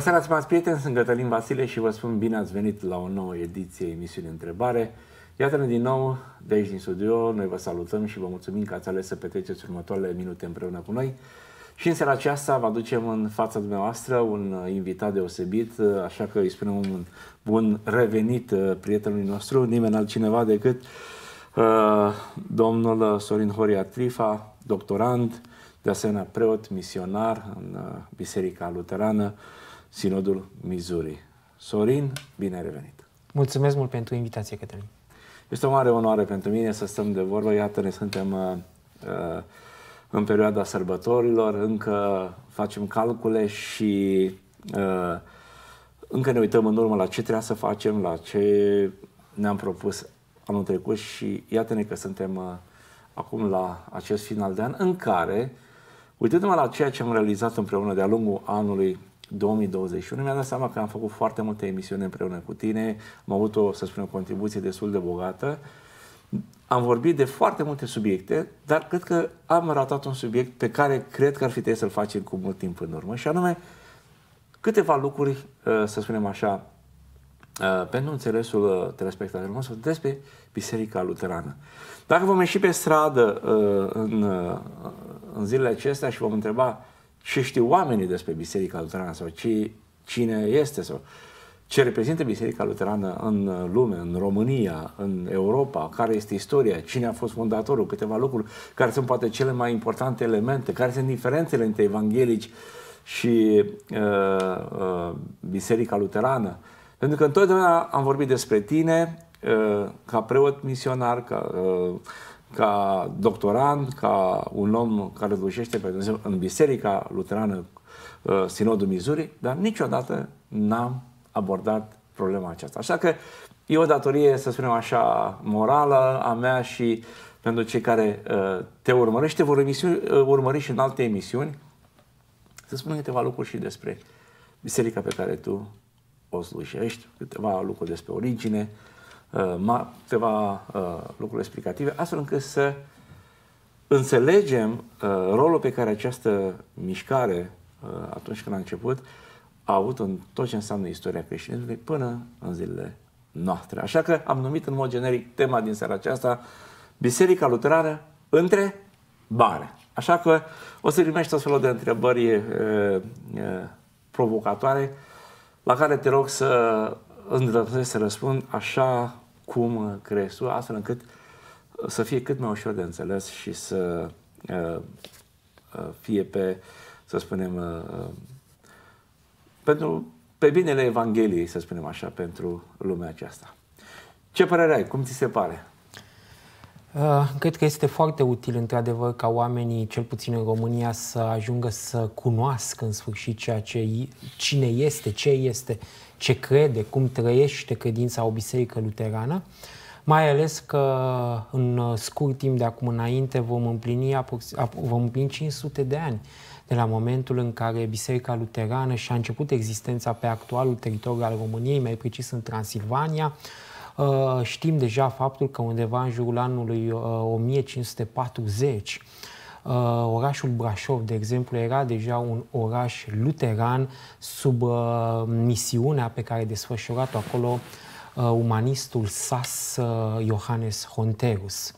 Bună seara, stimați prieteni, sunt Cătălin Vasile și vă spun bine ați venit la o nouă ediție emisiune Întrebare. Iată-ne din nou de aici din studio, noi vă salutăm și vă mulțumim că ați ales să petreceți următoarele minute împreună cu noi. Și în seara aceasta vă aducem în fața dumneavoastră un invitat deosebit, așa că îi spunem un bun revenit uh, prietenului nostru, nimeni altcineva decât uh, domnul Sorin Horia Trifa, doctorand, de asemenea preot misionar în uh, Biserica Luterană, Sinodul Missouri. Sorin, bine ai revenit! Mulțumesc mult pentru invitație, Cătălin. Este o mare onoare pentru mine să stăm de vorbă. Iată, ne suntem uh, uh, în perioada sărbătorilor, încă facem calcule și uh, încă ne uităm în urmă la ce trebuia să facem, la ce ne-am propus anul trecut și iată-ne că suntem uh, acum la acest final de an în care, uitându-mă la ceea ce am realizat împreună de-a lungul anului 2021, mi-am dat seama că am făcut foarte multe emisiuni împreună cu tine, am avut o, să spunem, o contribuție destul de bogată. Am vorbit de foarte multe subiecte, dar cred că am ratat un subiect pe care cred că ar fi trebuit să-l facem cu mult timp în urmă, și anume câteva lucruri, uh, să spunem așa, uh, pentru înțelesul uh, telespectatorilor nostru despre Biserica Luterană. Dacă vom ieși pe stradă în, în zilele acestea și vom întreba ce știu oamenii despre Biserica Luterană sau ce, cine este sau ce reprezintă Biserica Luterană în lume, în România, în Europa, care este istoria, cine a fost fondatorul, câteva lucruri, care sunt poate cele mai importante elemente, care sunt diferențele între evanghelici și uh, uh, Biserica Luterană. Pentru că întotdeauna am vorbit despre tine uh, ca preot misionar, ca uh, ca doctorand, ca un om care slujește pe Dumnezeu în Biserica Luterană uh, Sinodul Missouri, dar niciodată n-am abordat problema aceasta. Așa că e o datorie, să spunem așa, morală a mea și pentru cei care uh, te urmărește, vor emisiuni, uh, urmări și în alte emisiuni, să spun câteva lucruri și despre biserica pe care tu o slujești, câteva lucruri despre origine, uh, câteva uh, lucruri explicative, astfel încât să înțelegem uh, rolul pe care această mișcare, uh, atunci când a început, a avut în tot ce înseamnă istoria creștinismului până în zilele noastre. Așa că am numit în mod generic tema din seara aceasta Biserica Luterană între bare. Așa că o să primești tot felul de întrebări e, e, provocatoare la care te rog să îndrăznesc să răspund așa cum crezi tu, astfel încât să fie cât mai ușor de înțeles și să uh, uh, fie pe, să spunem, uh, pentru, pe binele Evangheliei, să spunem așa, pentru lumea aceasta. Ce părere ai? Cum ți se pare? Uh, cred că este foarte util, într-adevăr, ca oamenii, cel puțin în România, să ajungă să cunoască în sfârșit ceea ce, cine este, ce este, ce crede, cum trăiește credința o biserică luterană, mai ales că în scurt timp de acum înainte vom împlini, vom împlini 500 de ani de la momentul în care Biserica Luterană și-a început existența pe actualul teritoriu al României, mai precis în Transilvania, Uh, știm deja faptul că undeva în jurul anului 1540 uh, uh, orașul Brașov, de exemplu, era deja un oraș luteran sub misiunea pe care desfășurat-o acolo umanistul Sas Johannes Honterus.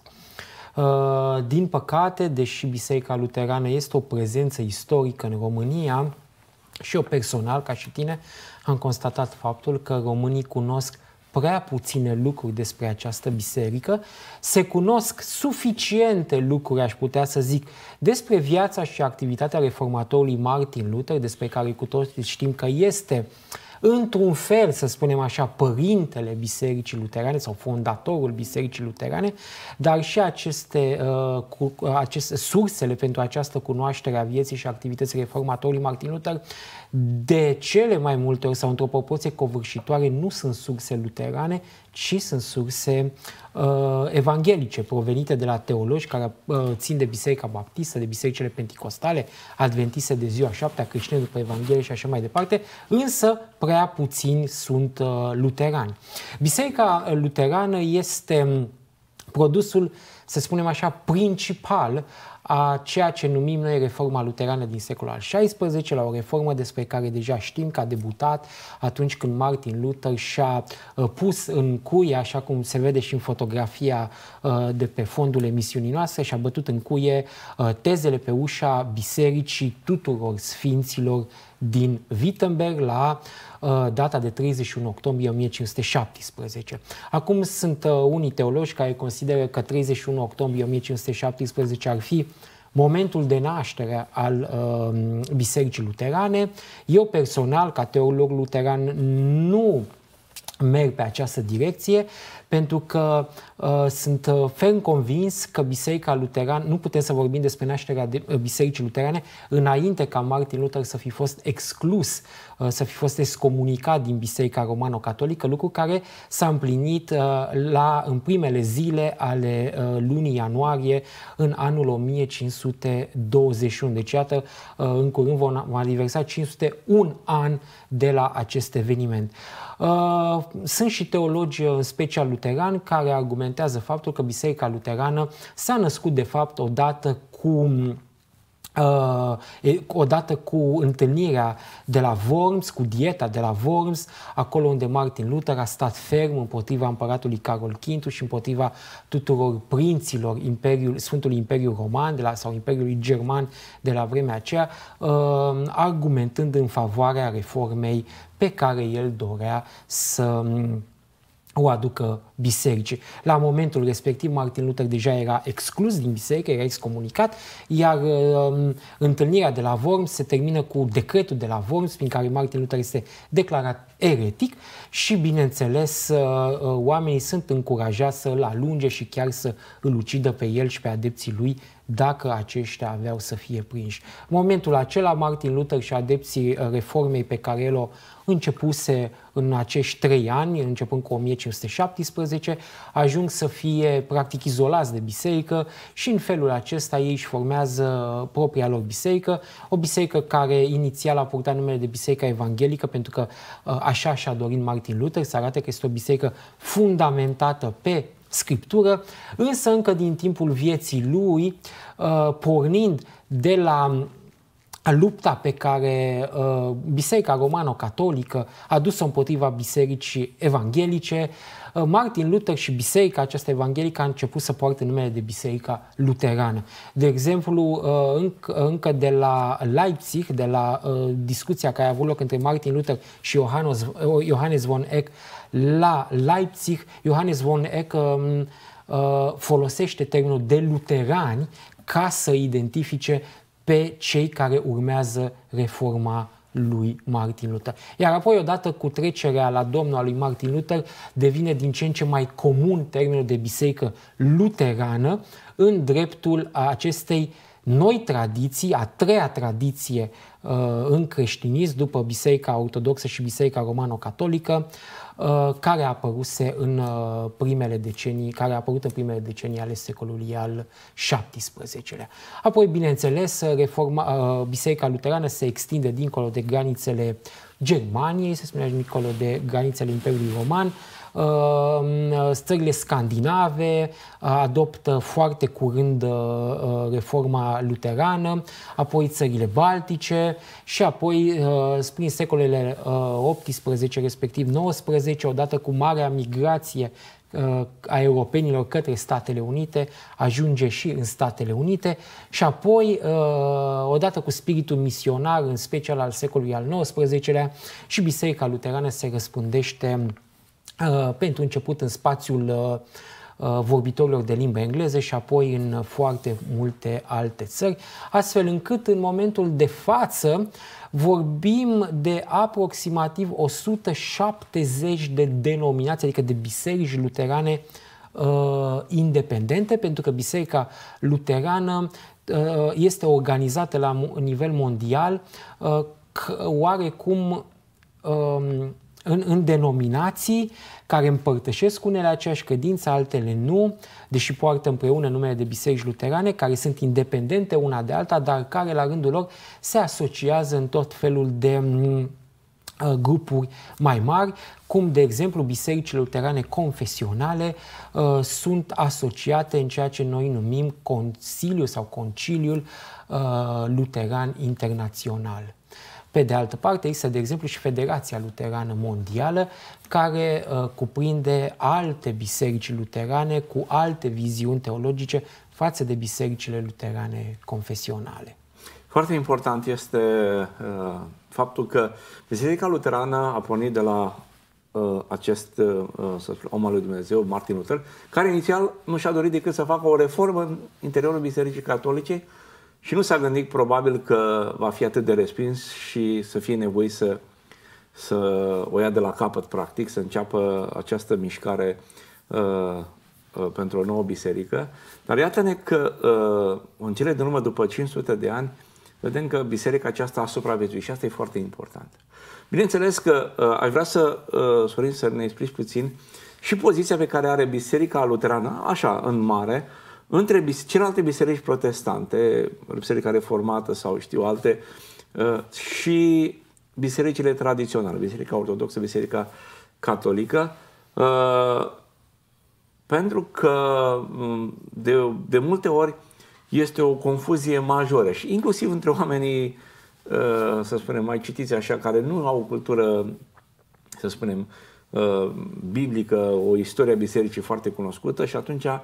Din păcate, deși Biserica Luterană este o prezență istorică în România, și eu personal, ca și tine, am constatat faptul că românii cunosc prea puține lucruri despre această biserică, se cunosc suficiente lucruri, aș putea să zic, despre viața și activitatea reformatorului Martin Luther, despre care cu toții știm că este într-un fel, să spunem așa, părintele Bisericii Luterane sau fondatorul Bisericii Luterane, dar și aceste, uh, cu, aceste sursele pentru această cunoaștere a vieții și activității reformatorului Martin Luther de cele mai multe ori sau într-o proporție covârșitoare nu sunt surse luterane, ci sunt surse uh, evanghelice provenite de la teologi care uh, țin de Biserica Baptistă, de Bisericile Penticostale, Adventiste de ziua șaptea, creștine după Evanghelie și așa mai departe, însă prea puțini sunt uh, luterani. Biserica luterană este produsul, să spunem așa, principal a ceea ce numim noi reforma luterană din secolul al XVI-lea, o reformă despre care deja știm că a debutat atunci când Martin Luther și-a uh, pus în cuie, așa cum se vede și în fotografia uh, de pe fondul emisiunii noastre, și-a bătut în cuie uh, tezele pe ușa bisericii tuturor sfinților din Wittenberg la uh, data de 31 octombrie 1517. Acum sunt uh, unii teologi care consideră că 31 octombrie 1517 ar fi momentul de naștere al uh, Bisericii Luterane. Eu personal, ca teolog luteran, nu merg pe această direcție, pentru că uh, sunt uh, ferm convins că Biserica Luterană, nu putem să vorbim despre nașterea de, uh, Bisericii Luterane înainte ca Martin Luther să fi fost exclus, uh, să fi fost excomunicat din Biserica Romano-Catolică, lucru care s-a împlinit uh, la, în primele zile ale uh, lunii ianuarie în anul 1521. Deci, iată, uh, în curând vom aniversa 501 ani de la acest eveniment. Uh, sunt și teologi, în special luterani, care argumentează faptul că Biserica Luterană s-a născut de fapt odată cu Uh, odată cu întâlnirea de la Worms, cu dieta de la Worms, acolo unde Martin Luther a stat ferm împotriva împăratului Carol V și împotriva tuturor prinților Imperiul, Sfântului Imperiu Roman de la, sau Imperiului German de la vremea aceea, uh, argumentând în favoarea reformei pe care el dorea să o aducă bisericii. La momentul respectiv, Martin Luther deja era exclus din biserică, era excomunicat, iar uh, întâlnirea de la Worms se termină cu decretul de la Worms, prin care Martin Luther este declarat eretic și, bineînțeles, uh, uh, oamenii sunt încurajați să-l alunge și chiar să îl ucidă pe el și pe adepții lui dacă aceștia aveau să fie prinși. În momentul acela, Martin Luther și adepții uh, reformei pe care el o începuse în acești trei ani, începând cu 1517, ajung să fie practic izolați de biserică și în felul acesta ei își formează propria lor biserică, o biserică care inițial a purtat numele de Biserica Evanghelică, pentru că așa și-a dorit Martin Luther, să arate că este o biserică fundamentată pe scriptură, însă încă din timpul vieții lui, uh, pornind de la lupta pe care uh, Biserica Romano-Catolică a dus-o împotriva Bisericii Evanghelice, uh, Martin Luther și Biserica aceasta evanghelică a început să poartă numele de Biserica Luterană. De exemplu, încă, încă de la Leipzig, de la discuția care a avut loc între Martin Luther și Johannes, Johannes von Eck, la Leipzig, Johannes von Eck um, uh, folosește termenul de luterani ca să identifice pe cei care urmează reforma lui Martin Luther. Iar apoi, odată cu trecerea la Domnul al lui Martin Luther, devine din ce în ce mai comun termenul de biserică luterană în dreptul acestei noi tradiții, a treia tradiție uh, în creștinism, după Biserica Ortodoxă și Biserica Romano-Catolică, Uh, care a apăruse în uh, primele decenii, care a apărut în primele decenii ale secolului al XVII-lea. Apoi, bineînțeles, reforma, uh, Biserica Luterană se extinde dincolo de granițele Germaniei, se spunea dincolo de granițele Imperiului Roman, Țările scandinave adoptă foarte curând reforma luterană, apoi țările baltice și apoi, prin secolele 18, respectiv 19, odată cu marea migrație a europenilor către Statele Unite, ajunge și în Statele Unite și apoi, odată cu spiritul misionar, în special al secolului al XIX-lea, și Biserica Luterană se răspândește Uh, pentru început în spațiul uh, uh, vorbitorilor de limbă engleză și apoi în foarte multe alte țări, astfel încât în momentul de față vorbim de aproximativ 170 de denominații, adică de biserici luterane uh, independente, pentru că Biserica Luterană uh, este organizată la nivel mondial uh, oarecum uh, în, în denominații care împărtășesc unele aceeași credință, altele nu, deși poartă împreună numele de biserici luterane, care sunt independente una de alta, dar care la rândul lor se asociază în tot felul de uh, grupuri mai mari, cum de exemplu bisericile luterane confesionale uh, sunt asociate în ceea ce noi numim Consiliul sau Conciliul uh, Luteran Internațional. Pe de altă parte, există, de exemplu, și Federația Luterană Mondială, care uh, cuprinde alte biserici luterane cu alte viziuni teologice față de bisericile luterane confesionale. Foarte important este uh, faptul că Biserica Luterană a pornit de la uh, acest uh, să spun, om al lui Dumnezeu, Martin Luther, care inițial nu și-a dorit decât să facă o reformă în interiorul Bisericii Catolice și nu s-a gândit probabil că va fi atât de respins și să fie nevoit să, să o ia de la capăt, practic, să înceapă această mișcare uh, uh, pentru o nouă biserică. Dar iată-ne că uh, în cele din urmă, după 500 de ani, vedem că biserica aceasta a supraviețuit și asta e foarte important. Bineînțeles că uh, aș vrea să, uh, Sorin, să ne explici puțin și poziția pe care are Biserica Luterană, așa, în mare, între celelalte biserici protestante, Biserica Reformată sau știu alte, uh, și bisericile tradiționale, Biserica Ortodoxă, Biserica Catolică, uh, pentru că um, de, de multe ori este o confuzie majoră și inclusiv între oamenii, uh, să spunem, mai citiți așa, care nu au o cultură, să spunem, biblică, o istorie a bisericii foarte cunoscută și atunci Uh,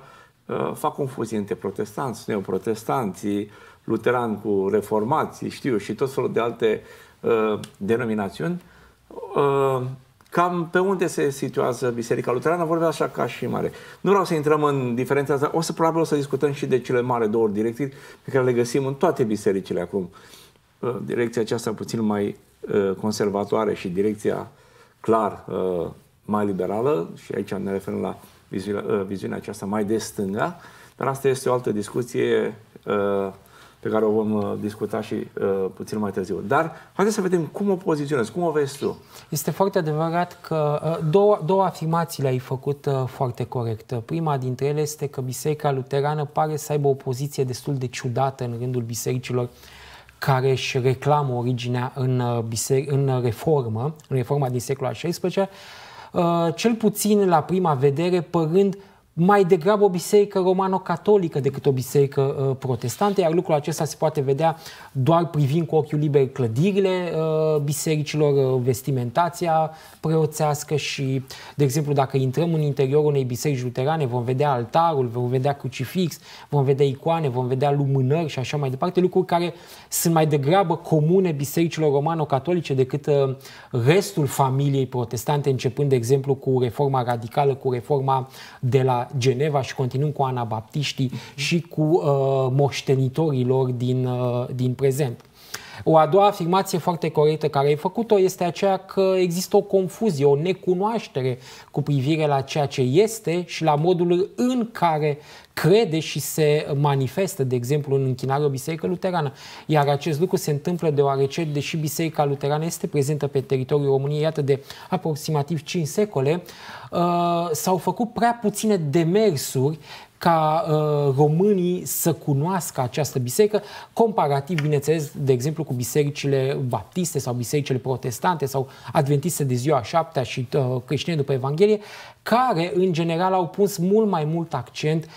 fac confuzie între protestanți, neoprotestanții, luterani cu reformații, știu, și tot felul de alte uh, denominațiuni. Uh, cam pe unde se situează Biserica Luterană, vorbea așa ca și mare. Nu vreau să intrăm în diferența asta, o să probabil o să discutăm și de cele mari două direcții pe care le găsim în toate bisericile acum. Uh, direcția aceasta puțin mai uh, conservatoare și direcția clar uh, mai liberală, și aici ne referim la viziunea, uh, viziunea aceasta mai de stânga, dar asta este o altă discuție uh, pe care o vom uh, discuta și uh, puțin mai târziu. Dar haideți să vedem cum o poziționezi, cum o vezi tu. Este foarte adevărat că uh, două, două afirmații le-ai făcut uh, foarte corect. Prima dintre ele este că Biserica Luterană pare să aibă o poziție destul de ciudată în rândul bisericilor care își reclamă originea în, biseric, în reformă, în reforma din secolul al XVI, Uh, cel puțin la prima vedere, părând mai degrabă o biserică romano-catolică decât o biserică uh, protestantă, iar lucrul acesta se poate vedea doar privind cu ochiul liber clădirile uh, bisericilor, uh, vestimentația preoțească și, de exemplu, dacă intrăm în interiorul unei biserici luterane, vom vedea altarul, vom vedea crucifix, vom vedea icoane, vom vedea lumânări și așa mai departe, lucruri care sunt mai degrabă comune bisericilor romano-catolice decât uh, restul familiei protestante, începând, de exemplu, cu reforma radicală, cu reforma de la Geneva și continuăm cu anabaptiștii uh-huh. și cu uh, moștenitorii lor din, uh, din prezent. O a doua afirmație foarte corectă care ai făcut-o este aceea că există o confuzie, o necunoaștere cu privire la ceea ce este și la modul în care crede și se manifestă, de exemplu, în închinare o biserică luterană. Iar acest lucru se întâmplă deoarece, deși biserica luterană este prezentă pe teritoriul României, iată, de aproximativ 5 secole, uh, s-au făcut prea puține demersuri ca uh, românii să cunoască această biserică, comparativ, bineînțeles, de exemplu, cu bisericile baptiste sau bisericile protestante sau adventiste de ziua șaptea și uh, creștine după Evanghelie, care, în general, au pus mult mai mult accent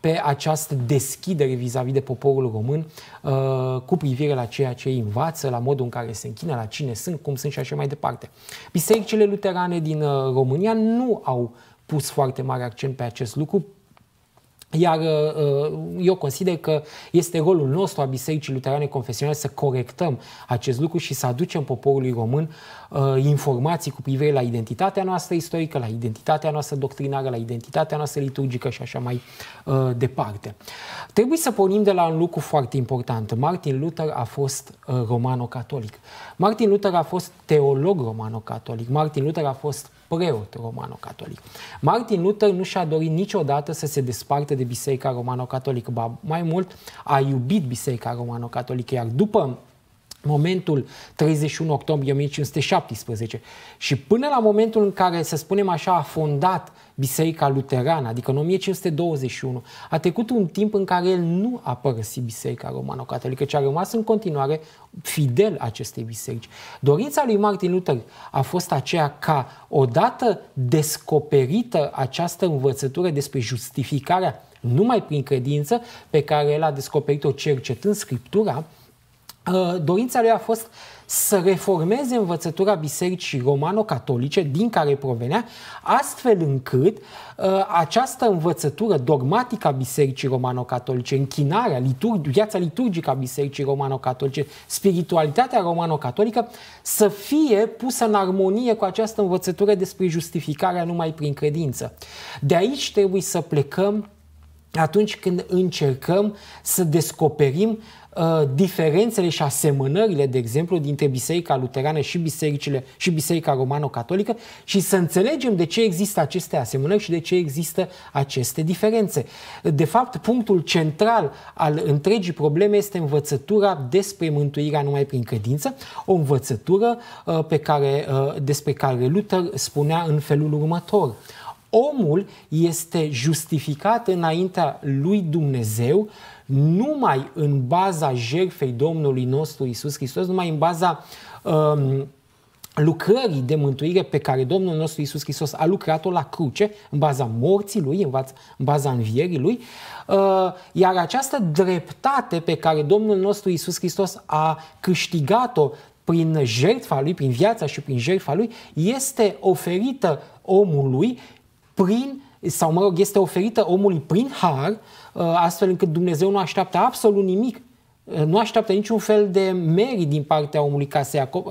pe această deschidere vis-a-vis de poporul român uh, cu privire la ceea ce îi învață, la modul în care se închină, la cine sunt, cum sunt și așa mai departe. Bisericile luterane din uh, România nu au pus foarte mare accent pe acest lucru, iar uh, eu consider că este rolul nostru a Bisericii Luterane Confesionale să corectăm acest lucru și să aducem poporului român uh, informații cu privire la identitatea noastră istorică, la identitatea noastră doctrinară, la identitatea noastră liturgică și așa mai uh, departe. Trebuie să pornim de la un lucru foarte important. Martin Luther a fost romano-catolic. Martin Luther a fost teolog romano-catolic. Martin Luther a fost preot romano-catolic. Martin Luther nu și-a dorit niciodată să se desparte de Biserica Romano-Catolică, ba mai mult a iubit Biserica Romano-Catolică, iar după momentul 31 octombrie 1517 și până la momentul în care, să spunem așa, a fondat Biserica Luterană, adică în 1521. A trecut un timp în care el nu a părăsit Biserica Romano-Catolică, ci a rămas în continuare fidel acestei biserici. Dorința lui Martin Luther a fost aceea ca, odată descoperită această învățătură despre justificarea numai prin credință, pe care el a descoperit-o cercetând Scriptura, uh, dorința lui a fost să reformeze învățătura bisericii romano-catolice din care provenea, astfel încât uh, această învățătură dogmatică a bisericii romano-catolice, închinarea, liturg- viața liturgică a bisericii romano-catolice, spiritualitatea romano-catolică, să fie pusă în armonie cu această învățătură despre justificarea numai prin credință. De aici trebuie să plecăm atunci când încercăm să descoperim uh, diferențele și asemănările, de exemplu, dintre Biserica Luterană și, bisericile, și Biserica Romano-Catolică și să înțelegem de ce există aceste asemănări și de ce există aceste diferențe. De fapt, punctul central al întregii probleme este învățătura despre mântuirea numai prin credință, o învățătură uh, pe care, uh, despre care Luther spunea în felul următor omul este justificat înaintea lui Dumnezeu numai în baza jertfei Domnului nostru Isus Hristos, numai în baza um, lucrării de mântuire pe care Domnul nostru Isus Hristos a lucrat-o la cruce, în baza morții lui, în baza, în baza învierii lui, uh, iar această dreptate pe care Domnul nostru Isus Hristos a câștigat-o prin jertfa lui, prin viața și prin jertfa lui, este oferită omului prin, sau mă rog, este oferită omului prin har, uh, astfel încât Dumnezeu nu așteaptă absolut nimic uh, nu așteaptă niciun fel de merit din partea omului ca să-i, uh,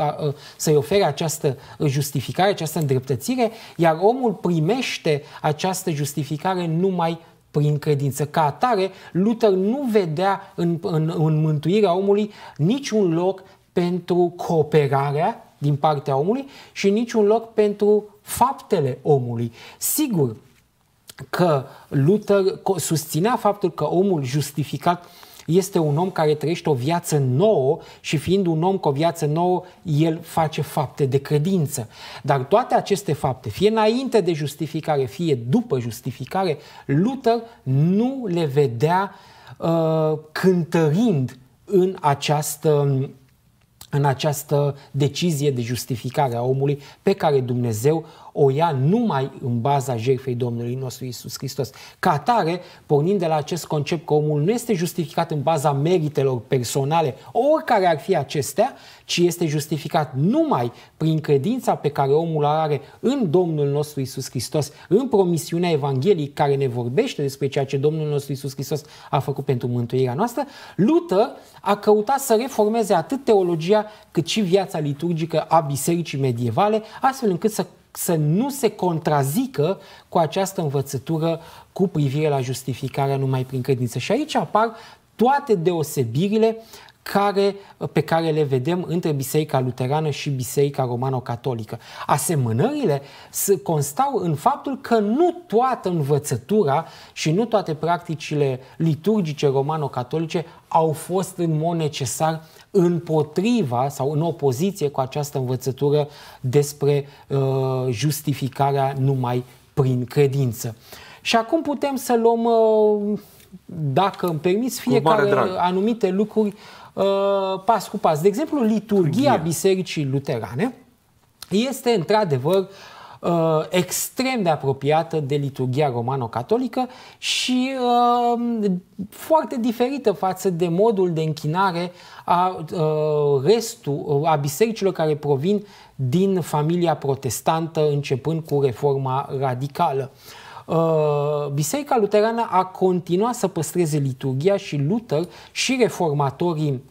să ofere această justificare, această îndreptățire, iar omul primește această justificare numai prin credință. Ca atare, Luther nu vedea în, în, în mântuirea omului niciun loc pentru cooperarea din partea omului și niciun loc pentru faptele omului. Sigur că Luther susținea faptul că omul justificat este un om care trăiește o viață nouă și fiind un om cu o viață nouă, el face fapte de credință. Dar toate aceste fapte, fie înainte de justificare, fie după justificare, Luther nu le vedea uh, cântărind în această în această decizie de justificare a omului pe care Dumnezeu o ia numai în baza jertfei Domnului nostru Isus Hristos. Ca atare, pornind de la acest concept că omul nu este justificat în baza meritelor personale, oricare ar fi acestea, ci este justificat numai prin credința pe care omul are în Domnul nostru Isus Hristos, în promisiunea Evangheliei care ne vorbește despre ceea ce Domnul nostru Isus Hristos a făcut pentru mântuirea noastră, Luther a căutat să reformeze atât teologia cât și viața liturgică a bisericii medievale, astfel încât să să nu se contrazică cu această învățătură cu privire la justificarea numai prin credință. Și aici apar toate deosebirile care, pe care le vedem între Biserica Luterană și Biserica Romano-Catolică. Asemănările constau în faptul că nu toată învățătura și nu toate practicile liturgice romano-catolice au fost în mod necesar împotriva sau în opoziție cu această învățătură despre uh, justificarea numai prin credință. Și acum putem să luăm, uh, dacă îmi permiți, fiecare anumite lucruri uh, pas cu pas. De exemplu, liturgia Bisericii Luterane este într-adevăr uh, uh, extrem de apropiată de liturgia romano-catolică și uh, foarte diferită față de modul de închinare a uh, restul, uh, a bisericilor care provin din familia protestantă începând cu reforma radicală. Uh, Biserica Luterană a continuat să păstreze liturgia și Luther și reformatorii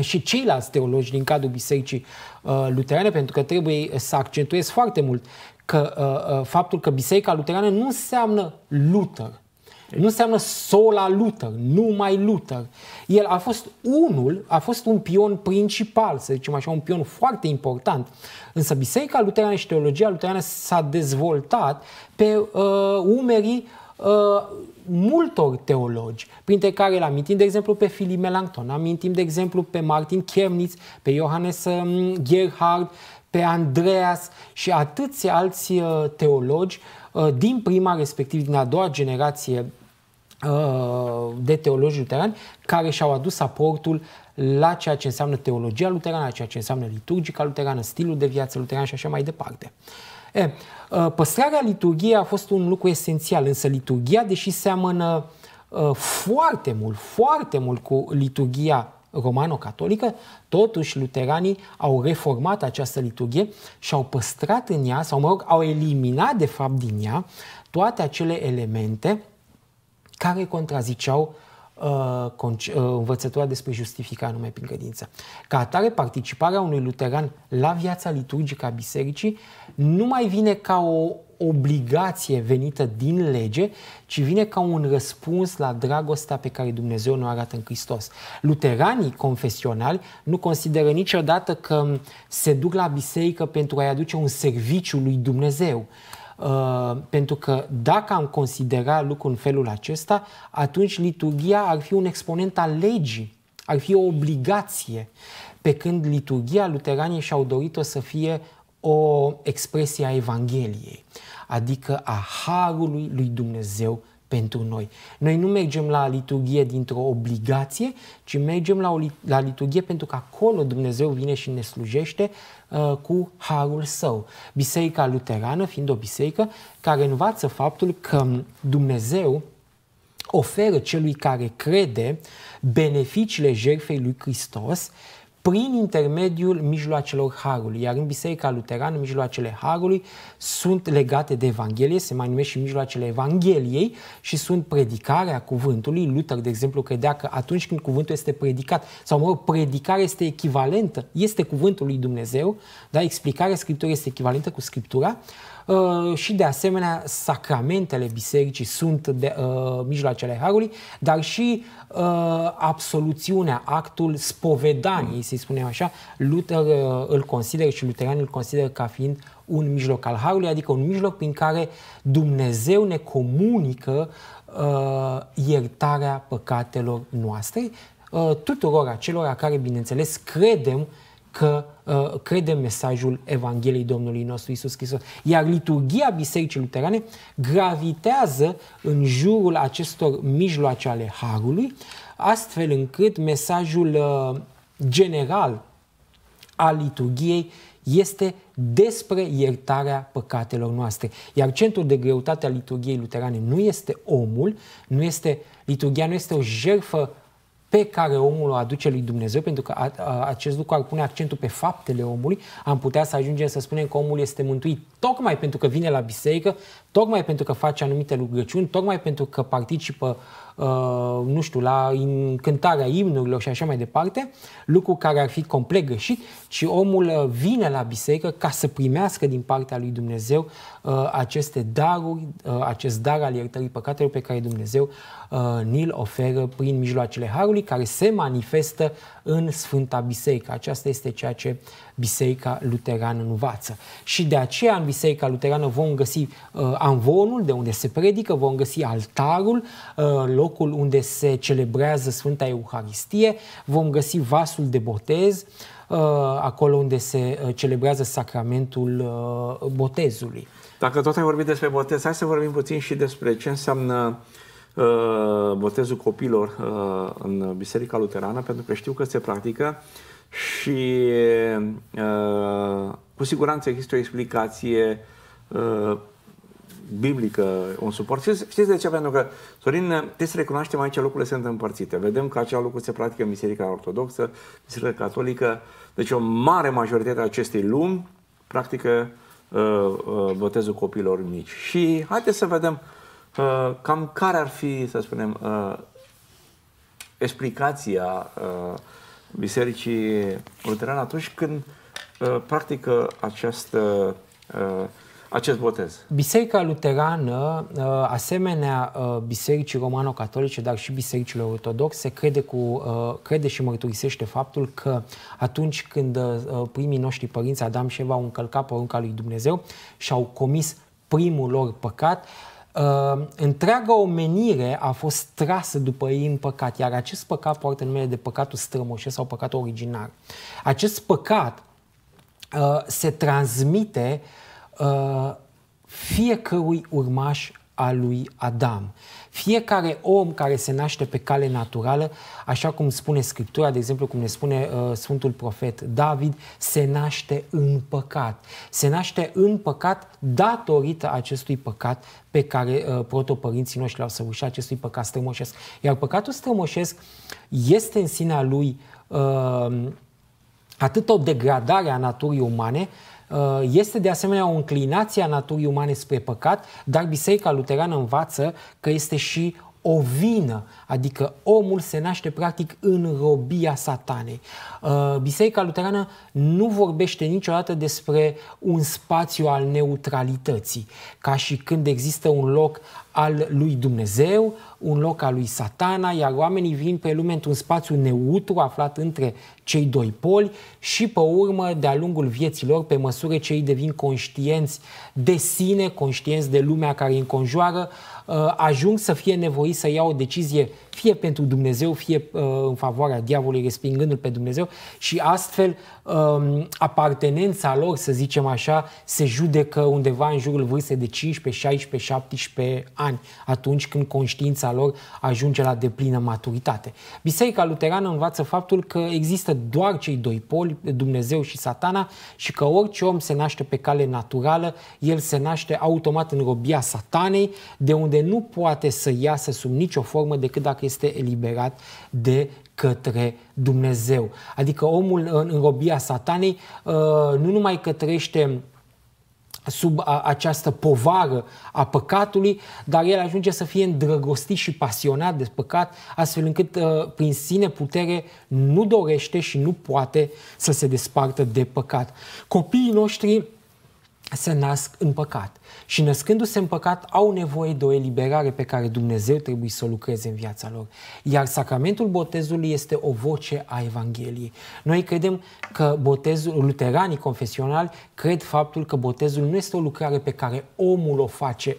și ceilalți teologi din cadrul Bisericii uh, Luterane, pentru că trebuie să accentuez foarte mult că uh, uh, faptul că Biserica Luterană nu înseamnă Luther, nu înseamnă sola Luther, numai Luther. El a fost unul, a fost un pion principal, să zicem așa, un pion foarte important. Însă Biserica Luterană și teologia luterană s-a dezvoltat pe uh, umerii uh, multor teologi, printre care îl amintim, de exemplu, pe Philip Melanchthon, amintim, de exemplu, pe Martin Chemnitz, pe Johannes um, Gerhard, pe Andreas și atâția alți uh, teologi din prima, respectiv din a doua generație de teologi luterani care și-au adus aportul la ceea ce înseamnă teologia luterană, la ceea ce înseamnă liturgica luterană, stilul de viață luteran și așa mai departe. E, păstrarea liturgiei a fost un lucru esențial, însă liturgia, deși seamănă foarte mult, foarte mult cu liturgia romano-catolică, totuși luteranii au reformat această liturghie și au păstrat în ea, sau mă rog, au eliminat de fapt din ea toate acele elemente care contraziceau uh, uh, învățătura despre justificarea numai prin credință. Ca atare, participarea unui luteran la viața liturgică a bisericii nu mai vine ca o obligație venită din lege, ci vine ca un răspuns la dragostea pe care Dumnezeu ne arată în Hristos. Luteranii confesionali nu consideră niciodată că se duc la biserică pentru a-i aduce un serviciu lui Dumnezeu. Uh, pentru că dacă am considera lucrul în felul acesta, atunci liturgia ar fi un exponent al legii, ar fi o obligație, pe când liturgia luteranii și-au dorit-o să fie o expresie a Evangheliei, adică a Harului lui Dumnezeu pentru noi. Noi nu mergem la liturghie dintr-o obligație, ci mergem la, o, la liturghie pentru că acolo Dumnezeu vine și ne slujește uh, cu harul său. Biserica luterană fiind o biserică care învață faptul că Dumnezeu oferă celui care crede beneficiile jertfei lui Hristos prin intermediul mijloacelor Harului. Iar în Biserica Luterană, mijloacele Harului sunt legate de Evanghelie, se mai numesc și mijloacele Evangheliei și sunt predicarea cuvântului. Luther, de exemplu, credea că atunci când cuvântul este predicat, sau mă rog, predicarea este echivalentă, este cuvântul lui Dumnezeu, dar explicarea Scripturii este echivalentă cu Scriptura, Uh, și de asemenea sacramentele bisericii sunt de, uh, mijloacele Harului, dar și uh, absoluțiunea, actul spovedaniei, să-i spunem așa, Luther uh, îl consideră și luteranii îl consideră ca fiind un mijloc al Harului, adică un mijloc prin care Dumnezeu ne comunică uh, iertarea păcatelor noastre, uh, tuturor acelora care, bineînțeles, credem că uh, crede mesajul Evangheliei Domnului nostru Isus Hristos. Iar liturgia Bisericii Luterane gravitează în jurul acestor mijloace ale Harului, astfel încât mesajul uh, general al liturgiei este despre iertarea păcatelor noastre. Iar centrul de greutate al liturgiei luterane nu este omul, nu este, liturgia nu este o jertfă pe care omul o aduce lui Dumnezeu, pentru că a, a, acest lucru ar pune accentul pe faptele omului, am putea să ajungem să spunem că omul este mântuit tocmai pentru că vine la biserică, tocmai pentru că face anumite rugăciuni, tocmai pentru că participă Uh, nu știu, la cântarea imnurilor și așa mai departe, lucru care ar fi complet greșit, ci omul uh, vine la biserică ca să primească din partea lui Dumnezeu uh, aceste daruri, acest dar al iertării păcatelor pe care Dumnezeu ni-l oferă prin mijloacele Harului, care se manifestă în Sfânta Biserică. Aceasta este ceea ce Biserica Luterană învață. Și de aceea în Biserica Luterană vom găsi uh, amvonul de unde se predică, vom găsi altarul, uh, locul unde se celebrează Sfânta Euharistie, vom găsi vasul de botez, uh, acolo unde se uh, celebrează sacramentul uh, botezului. Dacă tot ai vorbit despre botez, hai să vorbim puțin și despre ce înseamnă uh, botezul copilor uh, în Biserica Luterană, pentru că știu că se practică și uh, cu siguranță există o explicație uh, biblică, un suport. Știți, știți de ce? Pentru că, Sorin, trebuie să recunoaștem aici lucrurile sunt împărțite. Vedem că acea lucru se practică în Biserica Ortodoxă, Biserica Catolică, deci o mare majoritate a acestei lumi practică uh, uh, botezul copiilor mici. Și haideți să vedem uh, cam care ar fi, să spunem, uh, explicația uh, Bisericii Luterane atunci când uh, practică această, uh, acest botez. Biserica Luterană, uh, asemenea uh, Bisericii Romano-Catolice, dar și Bisericile Ortodoxe, crede, cu, uh, crede și mărturisește faptul că atunci când uh, primii noștri părinți, Adam și Eva, au încălcat porunca lui Dumnezeu și au comis primul lor păcat, uh, uh, întreaga omenire a fost trasă după ei în păcat, iar acest păcat poartă numele de păcatul strămoșesc sau păcatul originar. Acest păcat uh, se transmite uh, fiecărui urmaș al lui Adam. Fiecare om care se naște pe cale naturală, așa cum spune Scriptura, de exemplu, cum ne spune uh, Sfântul Profet David, se naște în păcat. Se naște în păcat datorită acestui păcat pe care uh, protopărinții noștri l-au săvârșit, acestui păcat strămoșesc. Iar păcatul strămoșesc este în sinea lui uh, atât o degradare a naturii umane, Uh, este de asemenea o înclinație a naturii umane spre păcat, dar Biserica Luterană învață că este și o vină, adică omul se naște practic în robia satanei. Uh, Biserica Luterană nu vorbește niciodată despre un spațiu al neutralității, ca și când există un loc al lui Dumnezeu, un loc al lui satana, iar oamenii vin pe lume într-un spațiu neutru aflat între cei doi poli și pe urmă, de-a lungul vieților, pe măsură ce ei devin conștienți de sine, conștienți de lumea care îi înconjoară, uh, ajung să fie nevoiți să iau o decizie fie pentru Dumnezeu, fie uh, în favoarea diavolului, respingându-l pe Dumnezeu și astfel um, apartenența lor, să zicem așa, se judecă undeva în jurul vârstei de 15, 16, 17 ani, atunci când conștiința lor ajunge la deplină maturitate. Biserica Luterană învață faptul că există doar cei doi poli, Dumnezeu și satana, și că orice om se naște pe cale naturală, el se naște automat în robia satanei, de unde nu poate să iasă sub nicio formă decât dacă este eliberat de către Dumnezeu. Adică omul în robia satanei uh, nu numai că trăiește sub această povară a păcatului, dar el ajunge să fie îndrăgostit și pasionat de păcat, astfel încât uh, prin sine putere nu dorește și nu poate să se despartă de păcat. Copiii noștri se nasc în păcat și născându-se în păcat au nevoie de o eliberare pe care Dumnezeu trebuie să o lucreze în viața lor. Iar sacramentul botezului este o voce a Evangheliei. Noi credem că botezul, luteranii confesionali cred faptul că botezul nu este o lucrare pe care omul o face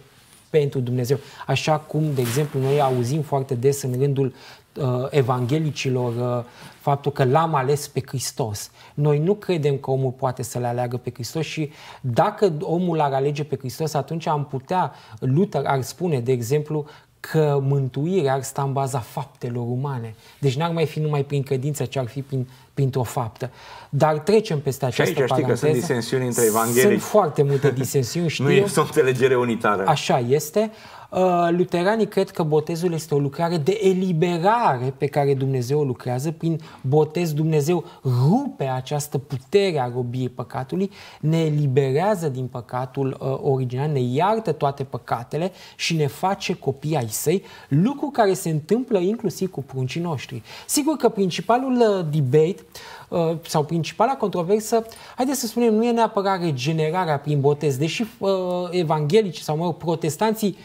pentru Dumnezeu. Așa cum, de exemplu, noi auzim foarte des în rândul uh, evanghelicilor uh, faptul că l-am ales pe Hristos. Noi nu credem că omul poate să le aleagă pe Hristos și dacă omul ar alege pe Hristos, atunci am putea, Luther ar spune, de exemplu, că mântuirea ar sta în baza faptelor umane. Deci n-ar mai fi numai prin credință, ci ar fi prin, printr-o faptă. Dar trecem peste această și aici paranteză. știi că sunt disensiuni între evanghelici. Sunt foarte multe disensiuni, știu. nu este o înțelegere unitară. Așa este. Uh, luteranii cred că botezul este o lucrare de eliberare pe care Dumnezeu o lucrează. Prin botez Dumnezeu rupe această putere a robiei păcatului, ne eliberează din păcatul uh, original, ne iartă toate păcatele și ne face copii ai săi, lucru care se întâmplă inclusiv cu pruncii noștri. Sigur că principalul uh, debate uh, sau principala controversă, haideți să spunem, nu e neapărat regenerarea prin botez, deși uh, evanghelici sau mă rog, protestanții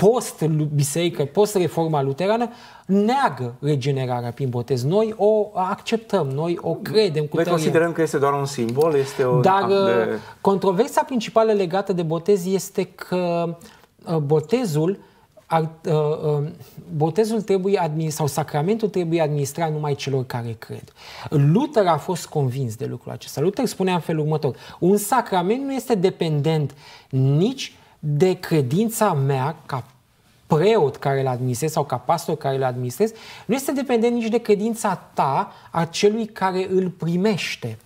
post-biserică, post-reforma luterană, neagă regenerarea prin botez. Noi o acceptăm, noi o credem cu Noi tărie. considerăm că este doar un simbol, este o Dar act de... uh, controversa principală legată de botez este că uh, botezul ar, uh, uh, botezul trebuie administrat, sau sacramentul trebuie administrat numai celor care cred. Luther a fost convins de lucrul acesta. Luther spunea în felul următor, un sacrament nu este dependent nici de credința mea ca preot care îl administrez sau ca pastor care îl administrez, nu este dependent nici de credința ta a celui care îl primește.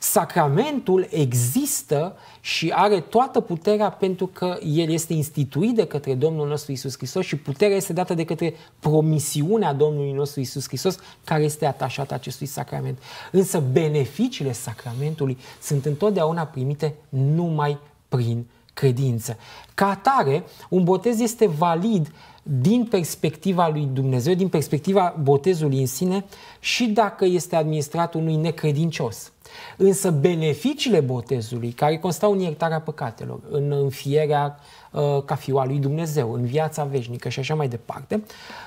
Sacramentul există și are toată puterea pentru că el este instituit de către Domnul nostru Isus Hristos și puterea este dată de către promisiunea Domnului nostru Isus Hristos care este atașată acestui sacrament. Însă beneficiile sacramentului sunt întotdeauna primite numai prin credință. Ca atare, un botez este valid din perspectiva lui Dumnezeu, din perspectiva botezului în sine și dacă este administrat unui necredincios. Însă beneficiile botezului, care constau în iertarea păcatelor, în înfierea uh, ca fiul al lui Dumnezeu, în viața veșnică și așa mai departe,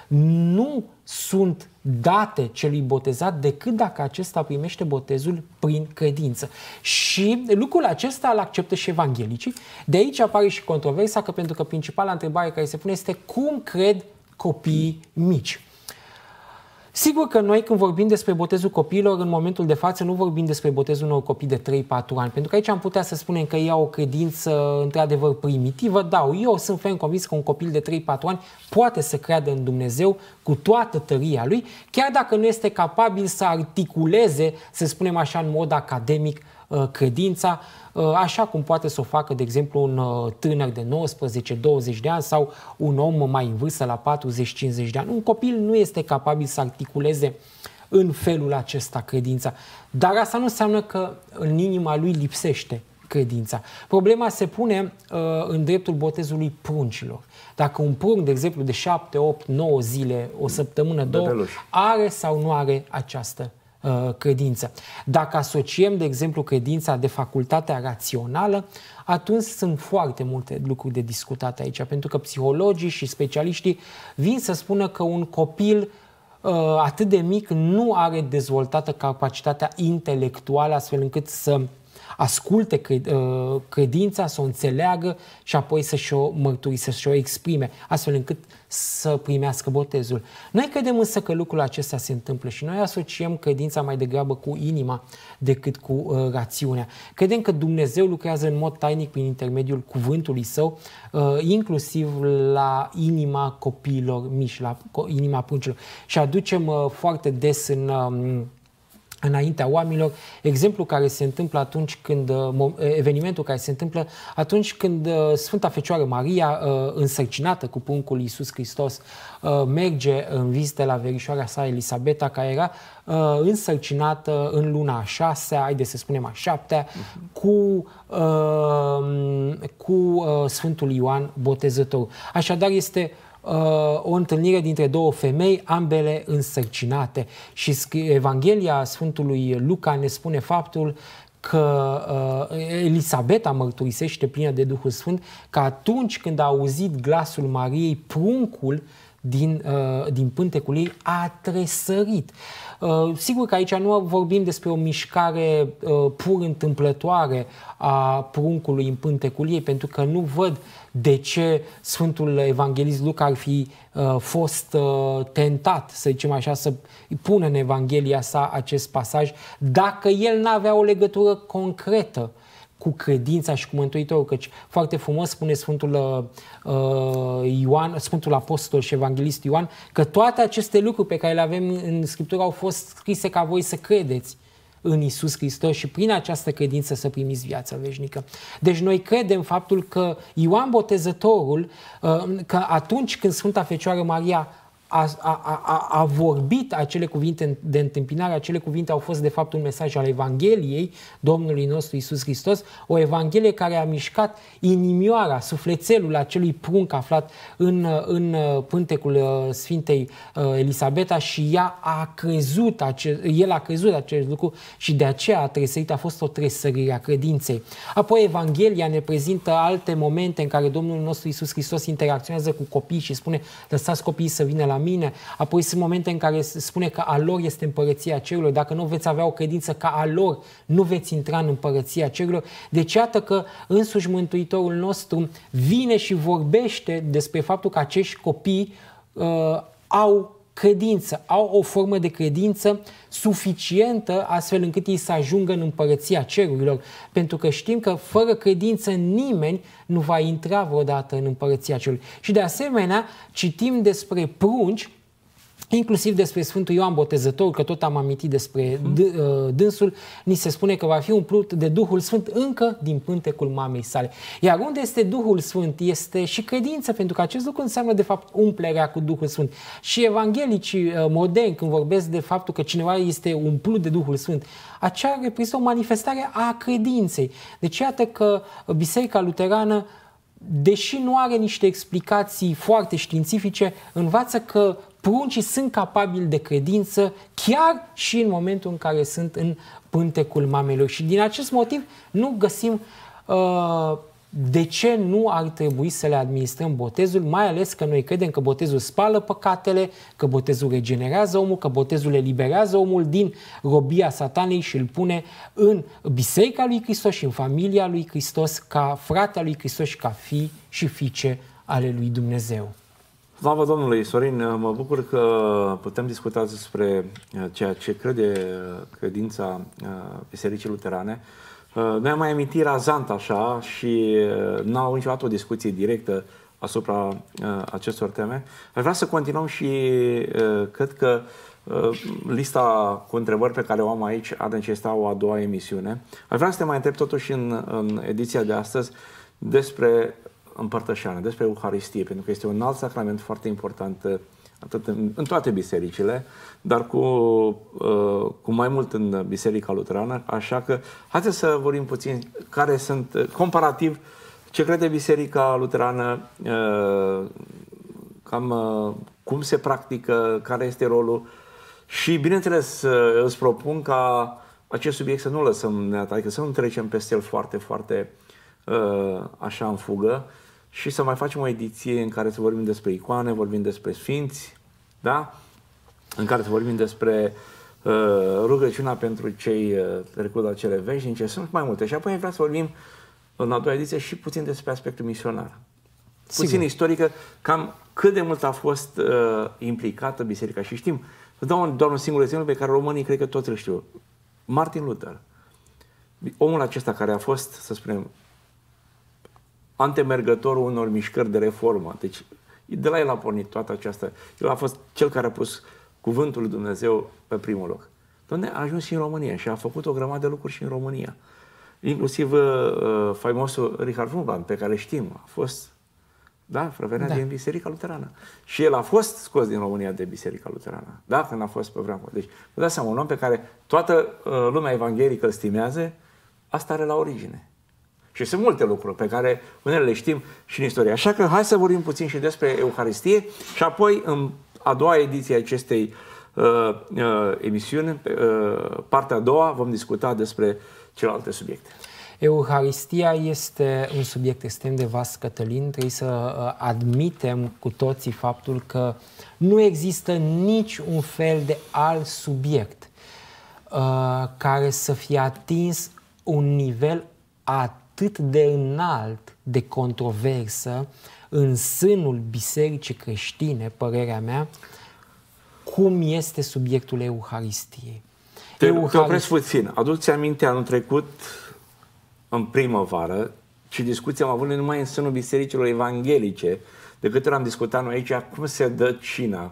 nu sunt date celui botezat decât dacă acesta primește botezul prin credință. Și lucrul acesta îl acceptă și evanghelicii. De aici apare și controversa, că pentru că principala întrebare care se pune este cum cred copiii mici. Sigur că noi când vorbim despre botezul copiilor, în momentul de față nu vorbim despre botezul unor copii de 3-4 ani, pentru că aici am putea să spunem că ei au o credință într-adevăr primitivă. Da, eu sunt ferm convins că un copil de 3-4 ani poate să creadă în Dumnezeu cu toată tăria lui, chiar dacă nu este capabil să articuleze, să spunem așa, în mod academic, uh, credința, uh, așa cum poate să o facă, de exemplu, un uh, tânăr de 19-20 de ani sau un om mai în vârstă la 40-50 de ani. Un copil nu este capabil să articuleze în felul acesta credința. Dar asta nu înseamnă că în inima lui lipsește credința. Problema se pune uh, în dreptul botezului pruncilor. Dacă un prunc, de exemplu, de 7, 8, 9 zile, o săptămână, două, are sau nu are această uh, credință. Dacă asociem, de exemplu, credința de facultatea rațională, atunci sunt foarte multe lucruri de discutat aici, pentru că psihologii și specialiștii vin să spună că un copil uh, atât de mic nu are dezvoltată capacitatea intelectuală astfel încât să asculte uh, credința, să o înțeleagă și apoi să-și o mărturise, să-și o exprime, astfel încât să primească botezul. Noi credem însă că lucrul acesta se întâmplă și noi asociem credința mai degrabă cu inima decât cu uh, rațiunea. Credem că Dumnezeu lucrează în mod tainic prin intermediul cuvântului său, uh, inclusiv la inima copiilor mici, la inima pruncilor. Și aducem uh, foarte des în uh, înaintea oamenilor, exemplu care se întâmplă atunci când, uh, evenimentul care se întâmplă atunci când uh, Sfânta Fecioară Maria, uh, însărcinată cu pruncul Iisus Hristos, merge în vizită la verișoara sa Elisabeta, care era însărcinată în luna a șasea, haide să spunem a șaptea, uh-huh. cu, cu Sfântul Ioan Botezător. Așadar este uh, o întâlnire dintre două femei, ambele însărcinate. Și Evanghelia Sfântului Luca ne spune faptul că uh, Elisabeta mărturisește plină de Duhul Sfânt că atunci când a auzit glasul Mariei, pruncul din, uh, din pântecul ei a tresărit. Uh, sigur că aici nu vorbim despre o mișcare uh, pur întâmplătoare a pruncului în pântecul ei, pentru că nu văd de ce Sfântul Evanghelist Luca ar fi uh, fost uh, tentat, să zicem așa, să pună în Evanghelia sa acest pasaj, dacă el nu avea o legătură concretă cu credința și cu Mântuitorul, căci foarte frumos spune Sfântul uh, uh, Ioan, Sfântul Apostol și Evanghelist Ioan, că toate aceste lucruri pe care le avem în Scriptură au fost scrise ca voi să credeți în Isus Hristos și prin această credință să primiți viața veșnică. Deci noi credem faptul că Ioan Botezătorul, uh, că atunci când Sfânta Fecioară Maria a, a, a, a vorbit acele cuvinte de întâmpinare, acele cuvinte au fost de fapt un mesaj al Evangheliei Domnului nostru Isus Hristos, o Evanghelie care a mișcat inimioara, sufletelul acelui prunc aflat în, în pântecul uh, Sfintei uh, Elisabeta și ea a crezut, el a crezut acest lucru și de aceea a tresărit, a fost o tresărire a credinței. Apoi Evanghelia ne prezintă alte momente în care Domnul nostru Isus Hristos interacționează cu copii și spune lăsați copiii să vină la mine. Apoi sunt momente în care se spune că a lor este împărăția cerurilor. Dacă nu veți avea o credință ca a lor, nu veți intra în împărăția cerurilor. Deci iată că însuși Mântuitorul nostru vine și vorbește despre faptul că acești copii uh, au credință, au o formă de credință suficientă astfel încât ei să ajungă în împărăția cerurilor. Pentru că știm că fără credință nimeni nu va intra vreodată în împărăția cerurilor. Și de asemenea citim despre prunci inclusiv despre Sfântul Ioan Botezător, că tot am amintit despre mhm. uh, dânsul, ni se spune că va fi umplut de Duhul Sfânt încă din pântecul mamei sale. Iar unde este Duhul Sfânt este și credință, pentru că acest lucru înseamnă de fapt umplerea cu Duhul Sfânt. Și evanghelicii uh, moderni, când vorbesc de faptul că cineva este umplut de Duhul Sfânt, acea reprezintă o manifestare a credinței. Deci iată că Biserica Luterană deși nu are niște explicații foarte științifice, învață că pruncii sunt capabili de credință chiar și în momentul în care sunt în pântecul mamelor. Și din acest motiv nu găsim uh, de ce nu ar trebui să le administrăm botezul, mai ales că noi credem că botezul spală păcatele, că botezul regenerează omul, că botezul eliberează omul din robia satanei și îl pune în biserica lui Hristos și în familia lui Hristos ca frate al lui Hristos și ca fi și fiice ale lui Dumnezeu. Slavă Domnului, Sorin, mă bucur că putem discuta despre uh, ceea ce crede uh, credința uh, Bisericii Luterane. Noi am mai amintit razant așa și n-am niciodată o discuție directă asupra acestor teme. Aș vrea să continuăm și cred că lista cu întrebări pe care o am aici ar necesita o a doua emisiune. Aș vrea să te mai întreb totuși în, în ediția de astăzi despre împărtășeană, despre Euharistie, pentru că este un alt sacrament foarte important uh, atât în, în toate bisericile, dar cu, uh, cu mai mult în Biserica Luterană, așa că haideți să vorbim puțin care sunt, uh, comparativ, ce crede Biserica Luterană, uh, cam uh, cum se practică, care este rolul. Și, bineînțeles, uh, îți propun ca acest subiect să nu lăsăm neat, adică să nu trecem peste el foarte, foarte uh, așa în fugă, și să mai facem o ediție în care să vorbim despre icoane, vorbim despre sfinți, da? în care să vorbim despre uh, rugăciunea pentru cei uh, trecut la cele veșnice, sunt mai multe. Și apoi vreau să vorbim în a doua ediție și puțin despre aspectul misionar. Puțin Sigur. istorică, cam cât de mult a fost uh, implicată biserica. Și știm, vă dau doar un singur exemplu pe care românii cred că toți îl știu. Martin Luther. Omul acesta care a fost, să spunem, antemergătorul unor mișcări de reformă. Deci de la el a pornit toată această... El a fost cel care a pus cuvântul lui Dumnezeu pe primul loc. Doamne, a ajuns și în România și a făcut o grămadă de lucruri și în România. Inclusiv uh, faimosul Richard Wurmbrand, pe care știm, a fost da, frăvenea da. din Biserica Luterană. Și el a fost scos din România de Biserica Luterană. Da, când a fost pe vremea. Deci, vă dați seama, un om pe care toată uh, lumea evanghelică îl stimează, asta are la origine. Și sunt multe lucruri pe care unele le știm și în istorie. Așa că hai să vorbim puțin și despre Euharistie și apoi în a doua ediție a acestei uh, uh, emisiuni, uh, partea a doua, vom discuta despre celelalte subiecte. Euharistia este un subiect extrem de vast, Cătălin. Trebuie să uh, admitem cu toții faptul că nu există nici un fel de alt subiect uh, care să fie atins un nivel atât atât de înalt de controversă în sânul bisericii creștine, părerea mea, cum este subiectul Euharistiei. Te, Euharist... te opresc puțin. Aduți aminte anul trecut, în primăvară, și discuția am avut numai în sânul bisericilor evanghelice, de câte ori am discutat noi aici, cum se dă cina,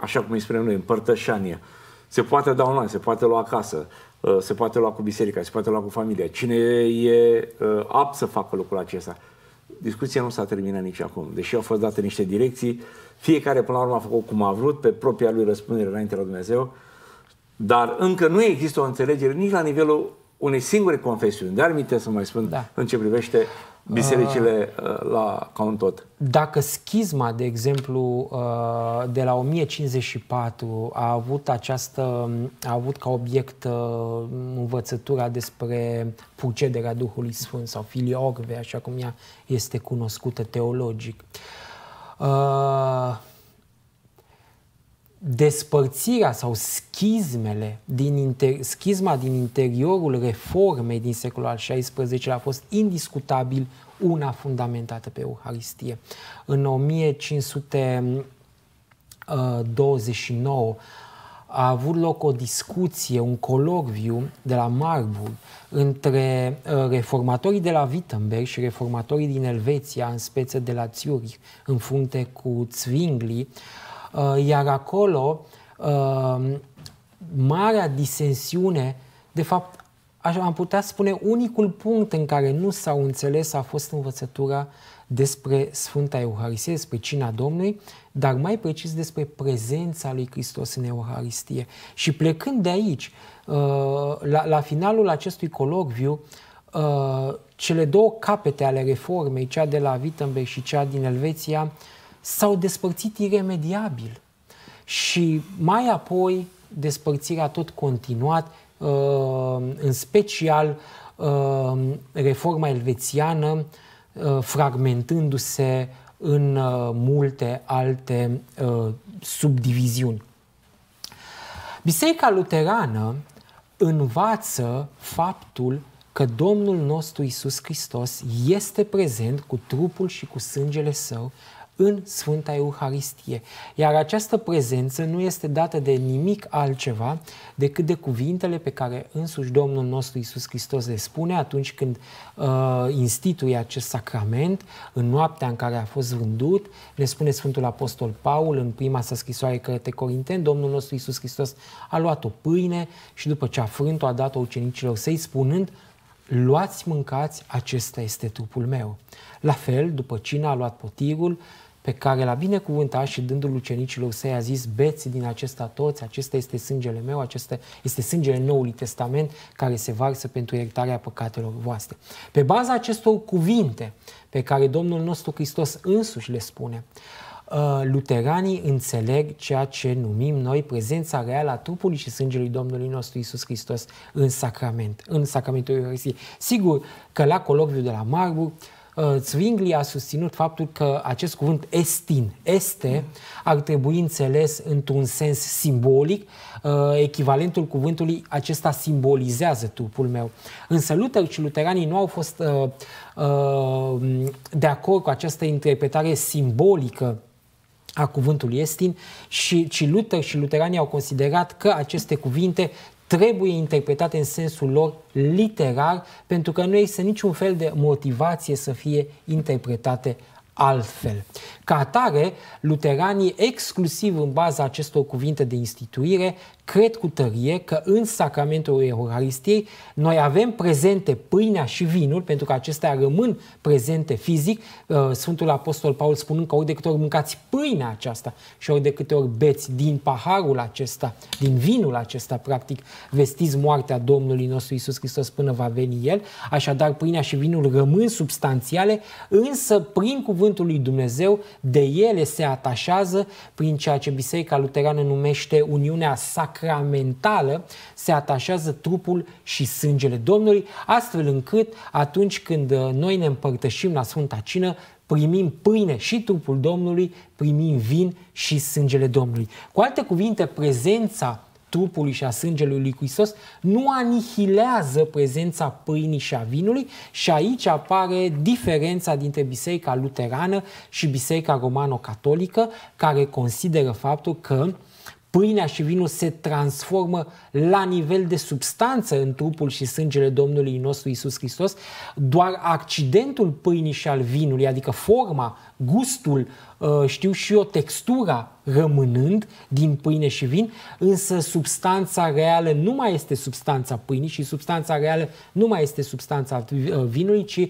așa cum îi spunem noi, împărtășania. Se poate da online, se poate lua acasă. Uh, se poate lua cu biserica, se poate lua cu familia. Cine e uh, apt să facă lucrul acesta? Discuția nu s-a terminat nici acum. Deși au fost date niște direcții, fiecare până la urmă a făcut cum a vrut, pe propria lui răspundere înainte la Dumnezeu, dar încă nu există o înțelegere nici la nivelul unei singure confesiuni. Dar mi să mai spun da. în ce privește bisericile uh, la ca un tot. Dacă schizma, de exemplu, uh, de la 1054 a avut această, a avut ca obiect uh, învățătura despre procederea Duhului Sfânt sau filiorve, așa cum ea este cunoscută teologic, despărțirea sau schizmele din inter, schizma din interiorul reformei din secolul al XVI a fost indiscutabil una fundamentată pe Euharistie. În 1529 uh, a avut loc o discuție, un colorviu de la Marburg între uh, reformatorii de la Wittenberg și reformatorii din Elveția, în speță de la Zurich, în frunte cu Zwingli, Uh, iar acolo uh, marea disensiune, de fapt, am putea spune, unicul punct în care nu s-au înțeles a fost învățătura despre Sfânta Euharistie, despre cina Domnului, dar mai precis despre prezența lui Hristos în Euharistie. Și plecând de aici, uh, la, la finalul acestui colocviu, cele două capete ale reformei, cea de la Wittenberg și cea din Elveția, s-au despărțit iremediabil. Și mai apoi despărțirea tot continuat, uh, în special uh, reforma elvețiană, uh, fragmentându-se în multe alte subdiviziuni. Biserica luterană învață faptul că Domnul nostru Isus Hristos este prezent cu trupul și cu sângele său în Sfânta Euharistie. Iar această prezență nu este dată de nimic altceva decât de cuvintele pe care însuși Domnul nostru Isus Hristos le spune atunci când uh, instituie acest sacrament, în noaptea în care a fost vândut, le spune Sfântul Apostol Paul în prima sa scrisoare către Corinteni, Domnul nostru Isus Hristos a luat o pâine și după ce a frânt-o a dat-o ucenicilor săi spunând luați, mâncați, acesta este trupul meu. La fel, după cine a luat potirul, pe care l-a binecuvântat și dându-l ucenicilor săi a zis, beți din acesta toți, acesta este sângele meu, acesta este sângele Noului Testament care se varsă pentru iertarea păcatelor voastre. Pe baza acestor cuvinte pe care Domnul nostru Hristos însuși le spune, uh, luteranii înțeleg ceea ce numim noi prezența reală a trupului și sângelui Domnului nostru Isus Hristos în sacrament, în sacramentul Euharistiei. Sigur că la colocviu de la Marburg, Uh, Zwingli a susținut faptul că acest cuvânt estin, este, ar trebui înțeles într-un sens simbolic, uh, echivalentul cuvântului acesta simbolizează trupul meu. Însă Luther și luteranii nu au fost uh, de acord cu această interpretare simbolică a cuvântului estin și, și Luther și luteranii au considerat că aceste cuvinte trebuie interpretate în sensul lor literar, pentru că nu există niciun fel de motivație să fie interpretate altfel. Ca atare, luteranii, exclusiv în baza acestor cuvinte de instituire, cred cu tărie că în sacramentul Euharistiei noi avem prezente pâinea și vinul, pentru că acestea rămân prezente fizic, uh, Sfântul Apostol Paul spunând că ori de câte ori mâncați pâinea aceasta și ori de câte ori beți din paharul acesta, din vinul acesta, practic, vestiți moartea Domnului nostru Isus Hristos până va veni El, așadar pâinea și vinul rămân substanțiale, însă prin cuvântul lui Dumnezeu de ele se atașează prin ceea ce Biserica Luterană numește Uniunea Sacramentală, se atașează trupul și sângele Domnului, astfel încât atunci când uh, noi ne împărtășim la Sfânta Cină, primim pâine și trupul Domnului, primim vin și sângele Domnului. Cu alte cuvinte, prezența trupului și a sângelui lui Hristos nu anihilează prezența pâinii și a vinului și aici apare diferența dintre Biserica Luterană și Biserica Romano-Catolică, care consideră faptul că pâinea și vinul se transformă la nivel de substanță în trupul și sângele Domnului nostru Isus Hristos, doar accidentul pâinii și al vinului, adică forma, gustul, Uh, știu și eu textura rămânând din pâine și vin, însă substanța reală nu mai este substanța pâinii și substanța reală nu mai este substanța uh, vinului, ci uh,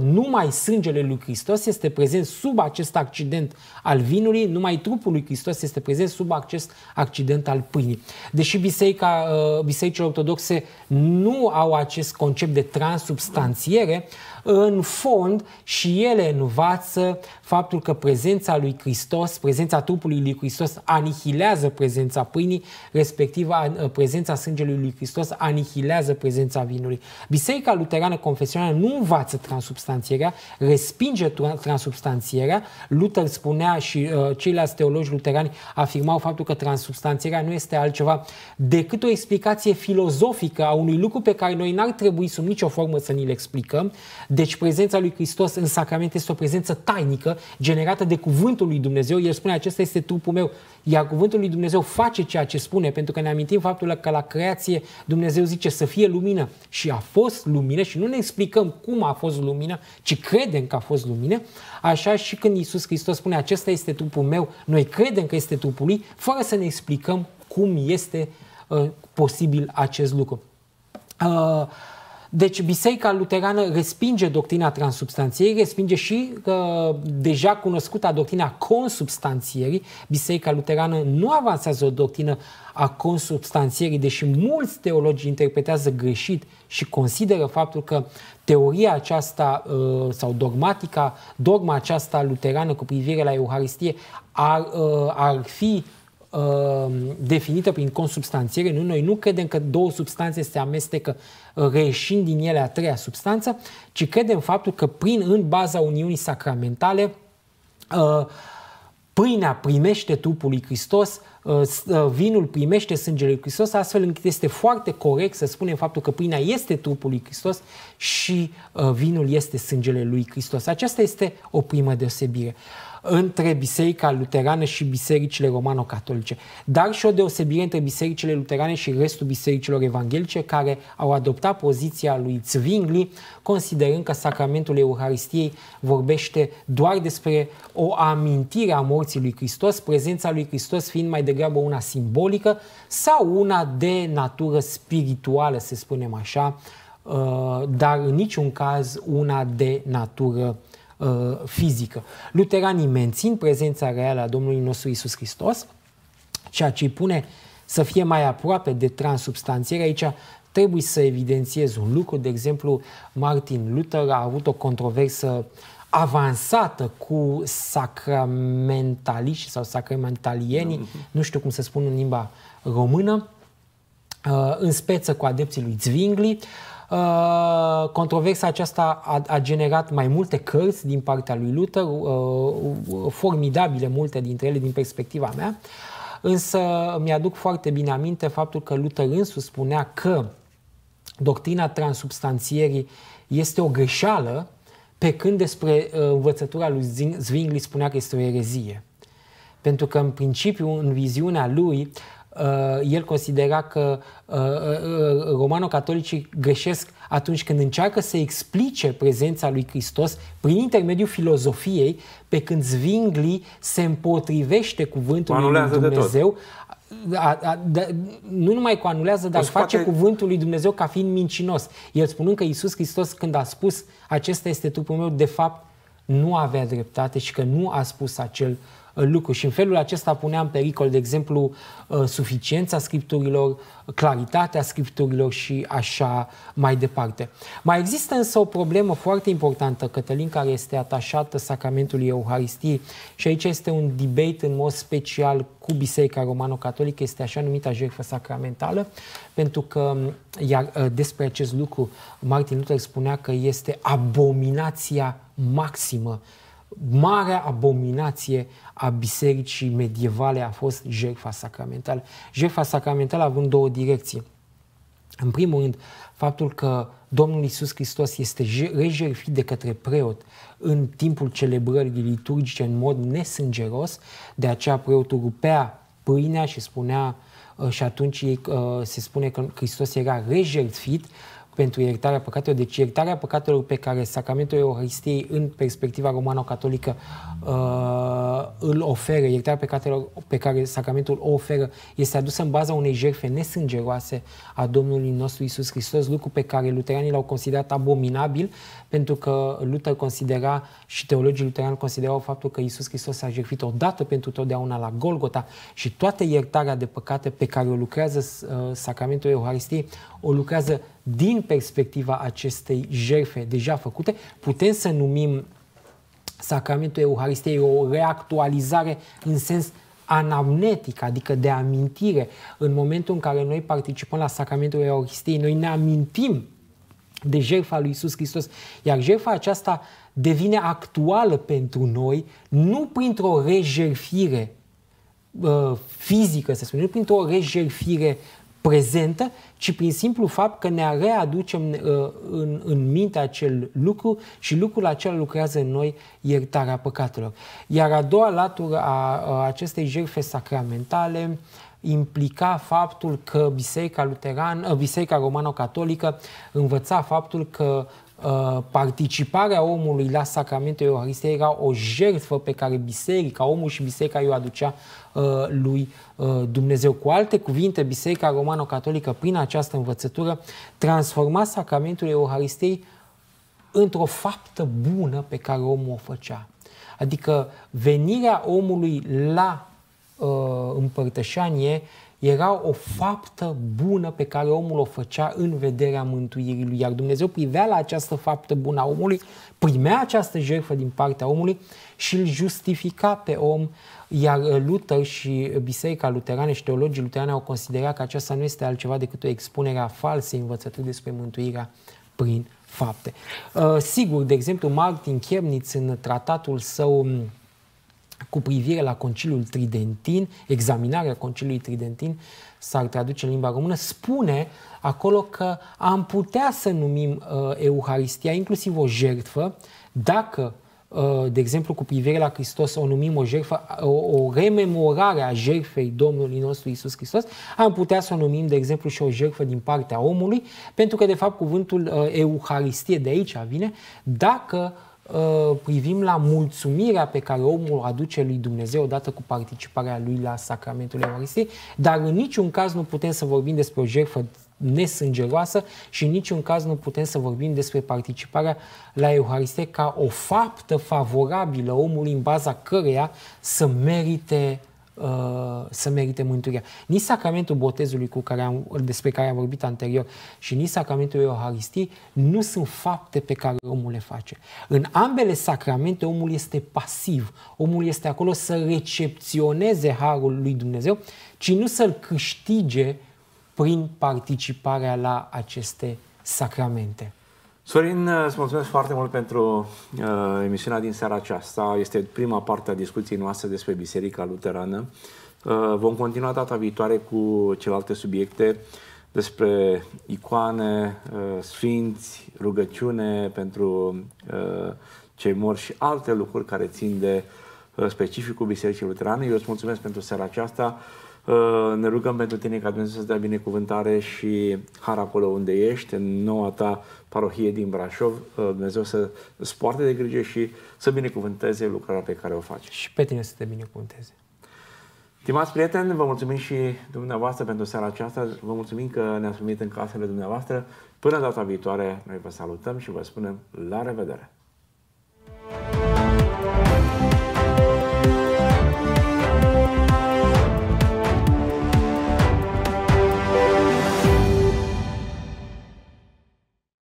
numai sângele lui Hristos este prezent sub acest accident al vinului, numai trupul lui Hristos este prezent sub acest accident al pâinii. Deși biserica, bisericile ortodoxe nu au acest concept de transubstanțiere, în fond și ele învață faptul că prezența lui Hristos, prezența trupului lui Hristos anihilează prezența pâinii, respectiv prezența sângelui lui Hristos anihilează prezența vinului. Biserica Luterană Confesională nu învață transubstanțierea, respinge transubstanțierea. Luther spunea și uh, ceilalți teologi luterani afirmau faptul că transubstanțierea nu este altceva decât o explicație filozofică a unui lucru pe care noi n-ar trebui sub nicio formă să ni-l explicăm, deci prezența lui Hristos în sacrament este o prezență tainică generată de cuvântul lui Dumnezeu. El spune acesta este trupul meu, iar cuvântul lui Dumnezeu face ceea ce spune, pentru că ne amintim faptul că la creație Dumnezeu zice să fie lumină și a fost lumină și nu ne explicăm cum a fost lumină, ci credem că a fost lumină. Așa și când Iisus Hristos spune acesta este trupul meu, noi credem că este trupul lui, fără să ne explicăm cum este uh, posibil acest lucru. Uh, deci Biserica Luterană respinge doctrina transubstanțierii, respinge și uh, deja cunoscuta doctrina consubstanțierii. Biserica Luterană nu avansează o doctrină a consubstanțierii, deși mulți teologi interpretează greșit și consideră faptul că teoria aceasta uh, sau dogmatica, dogma aceasta luterană cu privire la Euharistie ar, uh, ar fi Uh, definită prin consubstanțiere. Nu, noi nu credem că două substanțe se amestecă uh, reieșind din ele a treia substanță, ci credem faptul că prin, în baza Uniunii Sacramentale, uh, pâinea primește trupul lui Hristos, vinul primește sângele lui Hristos, astfel încât este foarte corect să spunem faptul că pâinea este trupul lui Hristos și vinul este sângele lui Hristos. Aceasta este o primă deosebire. Între Biserica Luterană și bisericile romano-catolice, dar și o deosebire între bisericile luterane și restul bisericilor evanghelice care au adoptat poziția lui Zwingli, considerând că sacramentul Euharistiei vorbește doar despre o amintire a morții lui Hristos, prezența lui Hristos fiind mai degrabă una simbolică sau una de natură spirituală, să spunem așa, uh, dar în niciun caz una de natură uh, fizică. Luteranii mențin prezența reală a Domnului nostru Isus Hristos, ceea ce îi pune să fie mai aproape de transubstanțiere. Aici trebuie să evidențiez un lucru. De exemplu, Martin Luther a avut o controversă avansată cu sacramentaliști sau sacramentalienii, mm-hmm. nu știu cum să spun în limba română, uh, în speță cu adepții lui Zwingli. Uh, controversa aceasta a, a generat mai multe cărți din partea lui Luther, uh, formidabile multe dintre ele din perspectiva mea, însă mi-aduc foarte bine aminte faptul că Luther însuși spunea că doctrina transubstanțierii este o greșeală, pe când despre învățătura lui Zwingli spunea că este o erezie. Pentru că, în principiu, în viziunea lui, Uh, el considera că uh, uh, romano-catolicii greșesc atunci când încearcă să explice prezența lui Hristos prin intermediul filozofiei, pe când Zwingli se împotrivește cuvântului lui Dumnezeu, a, a, da, nu numai cu anulează, dar face poate... cuvântul lui Dumnezeu ca fiind mincinos. El spunând că Iisus Hristos, când a spus acesta este trupul meu, de fapt nu avea dreptate și că nu a spus acel uh, lucru și în felul acesta punea în pericol, de exemplu, uh, suficiența scripturilor, claritatea scripturilor și așa mai departe. Mai există însă o problemă foarte importantă, Cătălin, care este atașată sacramentului Euharistiei și aici este un debate în mod special cu Biserica Romano-Catolică, este așa numita jertfă sacramentală, pentru că iar uh, despre acest lucru Martin Luther spunea că este abominația maximă marea abominație a bisericii medievale a fost jertfa sacramentală. Jertfa sacramentală având două direcții. În primul rând, faptul că Domnul Isus Hristos este rejerfit de către preot în timpul celebrării liturgice în mod nesângeros, de aceea preotul rupea pâinea și spunea uh, și atunci uh, se spune că Hristos era rejertfit pentru iertarea păcatelor. Deci iertarea păcatelor pe care sacramentul Euharistiei în perspectiva romano-catolică uh, îl oferă, iertarea păcatelor pe care sacramentul o oferă, este adusă în baza unei jertfe nesângeroase a Domnului nostru Isus Hristos, lucru pe care luteranii l-au considerat abominabil, pentru că Luther considera și teologii luterani considerau faptul că Isus Hristos a jertfit odată pentru totdeauna la Golgota și toată iertarea de păcate pe care o lucrează uh, sacramentul Euharistiei, o lucrează din perspectiva acestei jerfe deja făcute, putem să numim sacramentul Euharistiei o reactualizare în sens anamnetic, adică de amintire. În momentul în care noi participăm la sacramentul Euharistiei, noi ne amintim de jertfa lui Isus Hristos, iar jertfa aceasta devine actuală pentru noi nu printr-o rejerfire uh, fizică, să spunem, nu printr-o rejerfire prezentă, ci prin simplu fapt că ne readucem uh, în, în minte acel lucru și lucrul acela lucrează în noi iertarea păcatelor. Iar a doua latură a, a acestei jertfe sacramentale implica faptul că Biserica Luterană, Biserica Romano-Catolică învăța faptul că Uh, participarea omului la sacramentul Euharistiei era o jertfă pe care biserica, omul și biserica i-o aducea uh, lui uh, Dumnezeu. Cu alte cuvinte, biserica romano-catolică, prin această învățătură, transforma sacramentul Euharistiei într-o faptă bună pe care omul o făcea. Adică venirea omului la uh, împărtășanie era o faptă bună pe care omul o făcea în vederea mântuirii lui. Iar Dumnezeu privea la această faptă bună a omului, primea această jertfă din partea omului și îl justifica pe om. Iar Luther și Biserica Luterană și teologii luterane au considerat că aceasta nu este altceva decât o expunere a falsei învățături despre mântuirea prin fapte. Uh, sigur, de exemplu, Martin Chemnitz în tratatul său cu privire la Conciliul Tridentin, examinarea Conciliului Tridentin, s-ar traduce în limba română, spune acolo că am putea să numim uh, Euharistia inclusiv o jertfă dacă uh, de exemplu, cu privire la Hristos, o numim o jertfă, o, o rememorare a jertfei Domnului nostru Isus Hristos, am putea să o numim, de exemplu, și o jertfă din partea omului, pentru că, de fapt, cuvântul uh, Euharistie de aici vine, dacă uh, privim la mulțumirea pe care omul o aduce lui Dumnezeu odată cu participarea lui la sacramentul Euharistiei, dar în niciun caz nu putem să vorbim despre o jertfă nesângeroasă și în niciun caz nu putem să vorbim despre participarea la Euharistie ca o faptă favorabilă omului în baza căreia să merite uh, să merite mântuirea. Nici sacramentul botezului cu care am, despre care am vorbit anterior și nici sacramentul Euharistiei nu sunt fapte pe care omul le face. În ambele sacramente omul este pasiv. Omul este acolo să recepționeze harul lui Dumnezeu, ci nu să-l câștige prin participarea la aceste sacramente. Sorin, îți mulțumesc foarte mult pentru uh, emisiunea din seara aceasta. Este prima parte a discuției noastre despre Biserica Luterană. Uh, vom continua data viitoare cu celelalte subiecte despre icoane, uh, sfinți, rugăciune pentru uh, cei morți și alte lucruri care țin de uh, specificul Bisericii Luterane. Eu îți mulțumesc pentru seara aceasta. Uh, ne rugăm pentru tine ca Dumnezeu să-ți dea binecuvântare și har acolo unde ești, în noua ta parohie din Brașov. Uh, Dumnezeu să îți poarte de grijă și să binecuvânteze lucrarea pe care o faci. Și pe tine să te binecuvânteze. Stimați prieteni, vă mulțumim și dumneavoastră pentru seara aceasta. Vă mulțumim că ne-ați primit în casele dumneavoastră. Până data viitoare, noi vă salutăm și vă spunem la revedere!